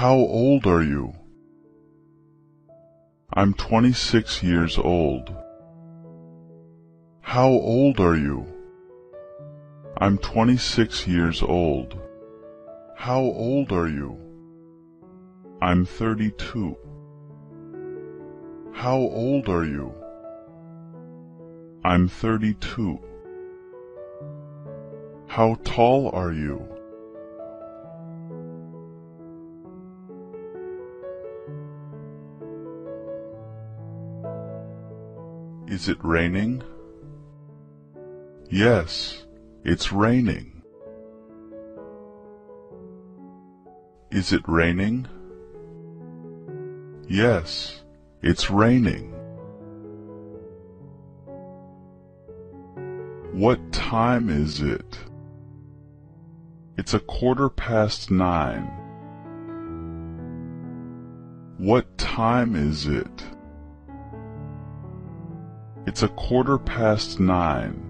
How old are you? I'm twenty-six years old. How old are you? I'm twenty-six years old. How old are you? I'm thirty-two. How old are you? I'm thirty-two. How tall are you? Is it raining? Yes, it's raining. Is it raining? Yes, it's raining. What time is it? It's a quarter past nine. What time is it? It's a quarter past nine.